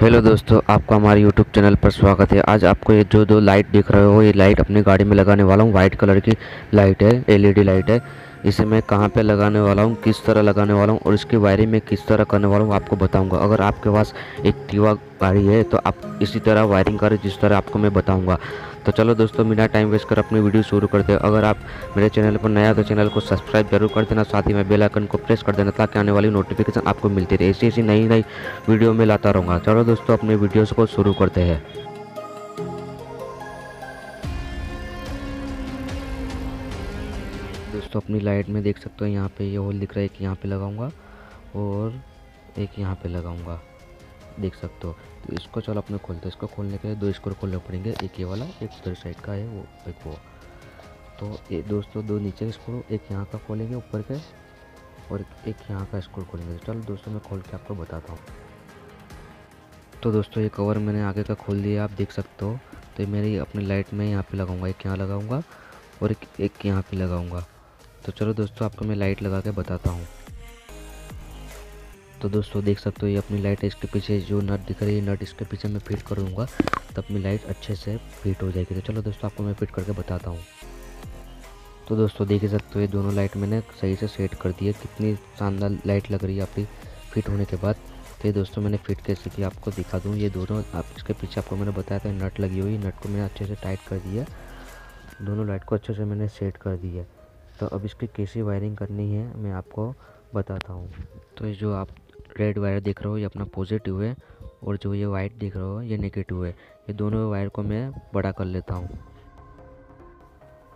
Hello दोस्तों, आपका हमारे यूट्यूब चैनल पर स्वागत है। आज आपको ये जो दो लाइट दिख रहे हो, ये लाइट अपनी गाड़ी में लगाने वाला हूँ। वाइट कलर की लाइट है, एलईडी लाइट है। इसे मैं कहाँ पे लगाने वाला हूँ, किस तरह लगाने वाला हूँ और इसकी वायरिंग में किस तरह करने वाला हूँ, आपको बताऊँगा। अगर आपके पास एक टीवा गाड़ी है तो आप इसी तरह वायरिंग करें, जिस तरह आपको मैं बताऊँगा। तो चलो दोस्तों, बिना टाइम वेस्ट कर अपनी वीडियो शुरू करते हैं। अगर आप मेरे चैनल पर नया तो चैनल को सब्सक्राइब ज़रूर कर देना। साथ ही में बेल आइकन को प्रेस कर देना, ताकि आने वाली नोटिफिकेशन आपको मिलती रहे। ऐसी ऐसी नई नई वीडियो में लाता रहूँगा। चलो दोस्तों, अपने वीडियोज़ को शुरू करते हैं। दोस्तों, अपनी लाइट में देख सकते हो, यहाँ पे ये होल दिख रहा है, एक यहाँ पे लगाऊँगा और एक यहाँ पे लगाऊँगा। देख सकते हो। तो इसको चलो अपने खोलते हैं। इसको खोलने के लिए दो स्क्रू खोलने पड़ेंगे। एक ये वाला, एक उधर साइड का है, वो, एक वो। तो ये दोस्तों, दो नीचे स्क्रू, एक यहाँ का खोलेंगे ऊपर के, और एक यहाँ का स्क्रू खोलेंगे। चलो दोस्तों, मैं खोल के आपको बताता हूँ। तो दोस्तों, ये कवर मैंने आगे का खोल दिया, आप देख सकते हो। तो मेरी अपनी लाइट में यहाँ पे लगाऊँगा। एक यहाँ लगाऊँगा, और एक एक यहाँ पे लगाऊँगा। तो चलो दोस्तों, आपको मैं लाइट लगा के बताता हूँ। तो दोस्तों, देख सकते हो ये अपनी लाइट इसके पीछे, जो नट दिख रही है, नट इसके पीछे मैं फिट करूँगा, तब अपनी लाइट अच्छे से फिट हो जाएगी। तो चलो दोस्तों, आपको मैं फिट करके बताता हूँ। तो दोस्तों, देख सकते हो ये दोनों लाइट मैंने सही से सेट कर दी है। कितनी शानदार लाइट लग रही है आपकी फिट होने के बाद। तो ये दोस्तों, मैंने फिट कैसे की आपको दिखा दूँ। ये दोनों, आप इसके पीछे आपको मैंने बताया था, नट लगी हुई, नट को मैंने अच्छे से टाइट कर दिया। दोनों लाइट को अच्छे से मैंने सेट कर दिया। तो अब इसकी कैसी वायरिंग करनी है, मैं आपको बताता हूँ। तो ये जो आप रेड वायर देख रहे हो, ये अपना पॉजिटिव है और जो ये वाइट देख रहा हो, ये नेगेटिव है। ये दोनों वायर को मैं बड़ा कर लेता हूँ।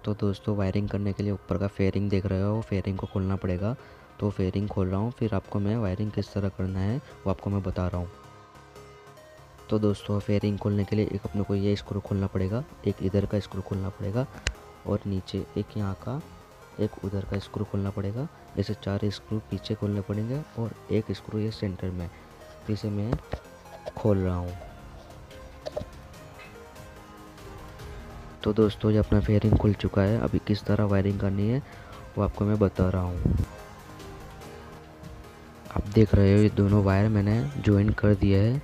तो दोस्तों वायरिंग करने के लिए ऊपर का फेयरिंग देख रहे हो फेयरिंग को खोलना पड़ेगा। तो फेयरिंग खोल रहा हूँ, फिर आपको मैं वायरिंग किस तरह करना है, वो आपको मैं बता रहा हूँ। तो दोस्तों फेयरिंग खोलने के लिए एक अपने को ये स्क्रू खोलना पड़ेगा, एक इधर का स्क्रू खोलना पड़ेगा और नीचे एक यहाँ का, एक उधर का स्क्रू खोलना पड़ेगा। ऐसे चार स्क्रू पीछे खोलने पड़ेंगे और एक स्क्रू ये सेंटर में। इसे मैं खोल रहा हूँ। तो दोस्तों, ये अपना फेयरिंग खुल चुका है। अभी किस तरह वायरिंग करनी है, वो आपको मैं बता रहा हूँ। आप देख रहे हो, ये दोनों वायर मैंने ज्वाइन कर दिया है।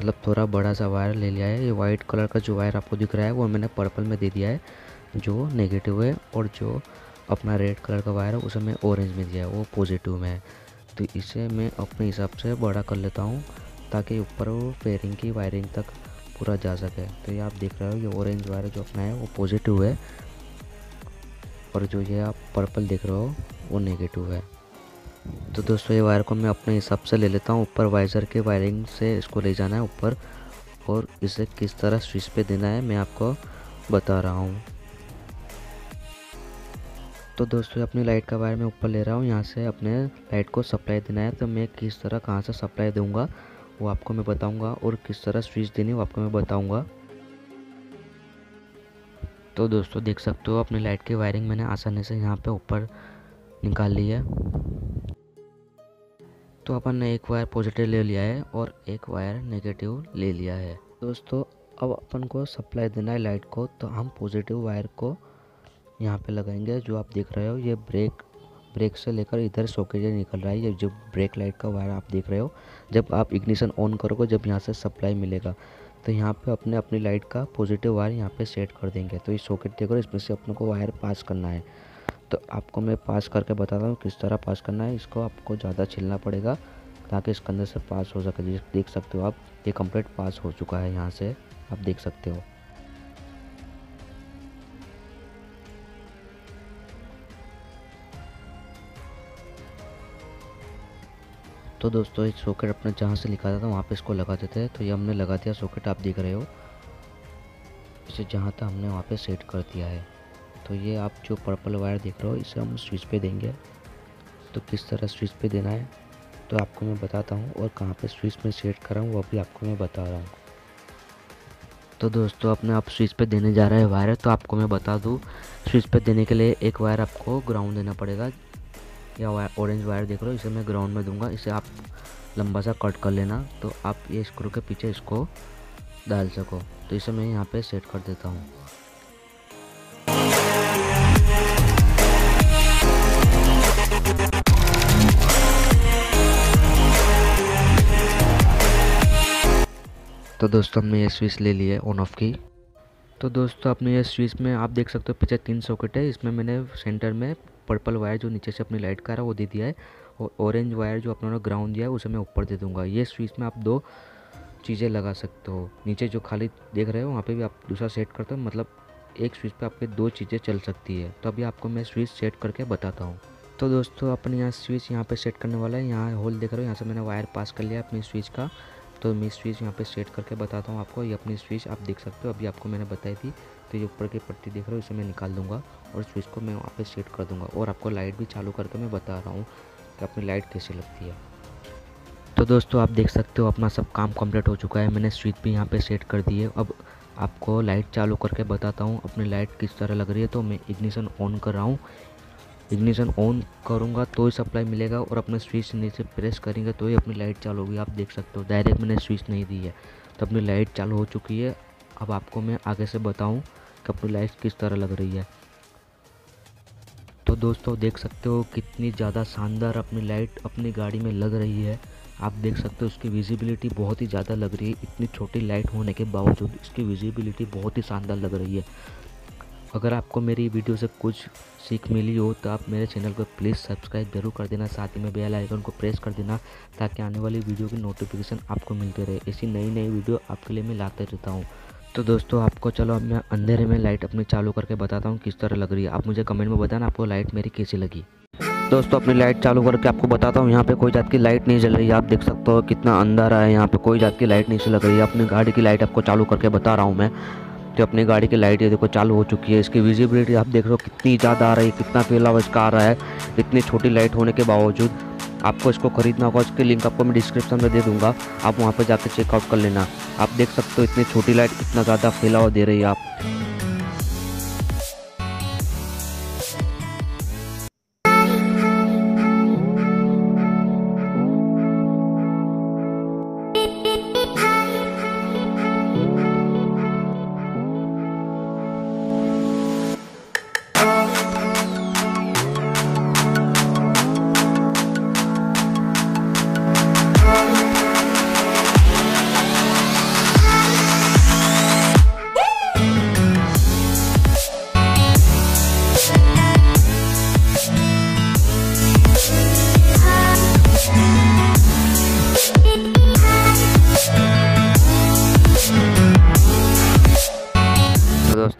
मतलब थोड़ा बड़ा सा वायर ले लिया है। ये वाइट कलर का जो वायर आपको दिख रहा है, वो मैंने पर्पल में दे दिया है, जो नेगेटिव है और जो अपना रेड कलर का वायर है, उसे मैं ऑरेंज में दिया है, वो पॉजिटिव में है। तो इसे मैं अपने हिसाब से बड़ा कर लेता हूँ, ताकि ऊपर वो पेयरिंग की वायरिंग तक पूरा जा सके। तो ये आप देख रहे हो, ये ऑरेंज वायर जो अपना है, वो पॉजिटिव है। और जो ये आप पर्पल देख रहे हो, वो नेगेटिव है। तो दोस्तों, ये वायर को मैं अपने हिसाब से ले लेता हूँ, ऊपर वाइज़र के वायरिंग से इसको ले जाना है ऊपर। और इसे किस तरह स्विच पे देना है, मैं आपको बता रहा हूँ। तो दोस्तों, अपनी लाइट का वायर मैं ऊपर ले रहा हूँ। यहाँ से अपने लाइट को सप्लाई देना है तो मैं किस तरह, कहाँ से सप्लाई दूँगा, वो आपको मैं बताऊँगा और किस तरह स्विच देनी वो आपको मैं बताऊँगा। तो दोस्तों, देख सकते हो, अपनी लाइट की वायरिंग मैंने आसानी से यहाँ पे ऊपर निकाल ली है। तो अपन ने एक वायर पॉजिटिव ले लिया है और एक वायर नेगेटिव ले लिया है। दोस्तों, अब अपन को सप्लाई देना है लाइट को तो हम पॉजिटिव वायर को यहाँ पे लगाएँगे, जो आप देख रहे हो, ये ब्रेक ब्रेक से लेकर इधर सॉकेट निकल रहा है। ये जो ब्रेक लाइट का वायर आप देख रहे हो, जब आप इग्निशन ऑन करोगे, जब यहाँ से सप्लाई मिलेगा तो यहाँ पे अपने, अपनी लाइट का पॉजिटिव वायर यहाँ पे सेट कर देंगे। तो ये सॉकेट देखो, इसमें से अपने को वायर पास करना है। तो आपको मैं पास करके बताता हूँ किस तरह पास करना है। इसको आपको ज़्यादा छिलना पड़ेगा, ताकि इसके अंदर से पास हो सके। देख सकते हो आप, ये कंप्लीट पास हो चुका है यहाँ से, आप देख सकते हो। तो दोस्तों, इस सॉकेट अपने जहाँ से लिखा था वहाँ पे इसको लगा देते हैं। तो ये हमने लगा दिया सॉकेट आप देख रहे हो। इसे जहाँ तक हमने वहाँ पे सेट कर दिया है। तो ये आप जो पर्पल वायर देख रहे हो, इसे हम स्विच पे देंगे। तो किस तरह स्विच पे देना है तो आपको मैं बताता हूँ, और कहाँ पे स्विच में सेट कर रहा हूँ, वो भी आपको मैं बता रहा हूँ। तो दोस्तों, अपने आप स्विच पे देने जा रहे हैं वायर तो आपको मैं बता दूँ स्विच पे देने के लिए एक वायर आपको ग्राउंड देना पड़ेगा। या वायर ऑरेंज वायर देख रहे हो, इसे मैं ग्राउंड में दूँगा। इसे आप लंबा सा कट कर लेना। तो आप ये स्क्रू के पीछे इसको डाल सको। तो इसे मैं यहाँ पे सेट कर देता हूँ। तो दोस्तों, हमने ये स्विच ले लिया है ऑन ऑफ़ की। तो दोस्तों, अपने ये स्विच में आप देख सकते हो पीछे तीन सॉकेट है। इसमें मैंने सेंटर में पर्पल वायर जो नीचे से अपनी लाइट का रहा है, वो दे दिया है। और ऑरेंज वायर जो अपने ग्राउंड दिया है, उसे मैं ऊपर दे दूँगा। ये स्विच में आप दो चीज़ें लगा सकते हो। नीचे जो खाली देख रहे हो, वहाँ पे भी आप दूसरा सेट करते हो मतलब एक स्विच पे आपके दो चीज़ें चल सकती है। तो अभी आपको मैं स्विच सेट करके बताता हूँ। तो दोस्तों, अपने यहाँ स्विच यहाँ पे सेट करने वाला है। यहाँ होल देख रहे हो, यहाँ से मैंने वायर पास कर लिया अपनी स्विच का। तो मैं स्विच यहाँ पे सेट करके बताता हूँ आपको। ये अपनी स्विच आप देख सकते हो। अभी आपको मैंने बताई थी तो ये ऊपर की पट्टी देख रहे हो, इसे मैं निकाल दूँगा और स्विच को मैं वहाँ पे सेट कर दूँगा। और आपको लाइट भी चालू करके मैं बता रहा हूँ कि अपनी लाइट कैसे लगती है। तो दोस्तों, आप देख सकते हो अपना सब काम कंप्लीट हो चुका है। मैंने स्विच भी यहाँ पर सेट कर दी है। अब आपको लाइट चालू करके बताता हूँ, अपनी लाइट किस तरह लग रही है। तो मैं इग्निशन ऑन कर रहा हूँ। इग्निशन ऑन करूँगा तो ही सप्लाई मिलेगा और अपने स्विच नीचे प्रेस करेंगे तो ही अपनी लाइट चालू होगी। आप देख सकते हो डायरेक्ट मैंने स्विच नहीं दी है। तो अपनी लाइट चालू हो चुकी है। अब आपको मैं आगे से बताऊँ कि अपनी लाइट किस तरह लग रही है। तो दोस्तों, देख सकते हो कितनी ज़्यादा शानदार अपनी लाइट अपनी गाड़ी में लग रही है। आप देख सकते हो उसकी विजिबिलिटी बहुत ही ज़्यादा लग रही है। इतनी छोटी लाइट होने के बावजूद इसकी विजिबिलिटी बहुत ही शानदार लग रही है। अगर आपको मेरी वीडियो से कुछ सीख मिली हो तो आप मेरे चैनल को प्लीज़ सब्सक्राइब ज़रूर कर देना। साथ ही में बेल आइकन को प्रेस कर देना, ताकि आने वाली वीडियो की नोटिफिकेशन आपको मिलते रहे। ऐसी नई नई वीडियो आपके लिए मैं लाते रहता हूँ। तो दोस्तों, आपको चलो अब मैं अंधेरे में लाइट अपनी चालू करके बताता हूँ किस तरह लग रही है। आप मुझे कमेंट में बताना, आपको लाइट मेरी कैसी लगी। दोस्तों, अपनी लाइट चालू करके आपको बताता हूँ, यहाँ पे कोई जात की लाइट नहीं जल रही आप देख सकते हो कितना अंधारा है यहाँ पे। कोई जात की लाइट नहीं लग रही है। अपनी गाड़ी की लाइट आपको चालू करके बता रहा हूँ मैं। तो अपनी गाड़ी की लाइट ये देखो चालू हो चुकी है, इसकी विजिबिलिटी आप देख रहे हो कितनी ज़्यादा आ रही है, कितना फैलाव इसका आ रहा है, इतनी छोटी लाइट होने के बावजूद। आपको इसको खरीदना होगा, उसके लिंक आपको मैं डिस्क्रिप्शन में दे दूँगा, आप वहाँ पर जाकर चेकआउट कर लेना। आप देख सकते हो इतनी छोटी लाइट इतना ज़्यादा फैलाव दे रही है आप।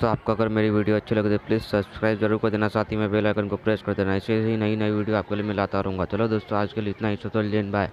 दोस्तों, आपको अगर मेरी वीडियो अच्छी लगे तो प्लीज़ सब्सक्राइब ज़रूर कर देना। साथ ही में बेल आइकन को प्रेस कर देना। ऐसे ही नई नई वीडियो आपके लिए मैं लाता रहूँगा। चलो दोस्तों, आज के लिए इतना ही। सोचो लेन बाय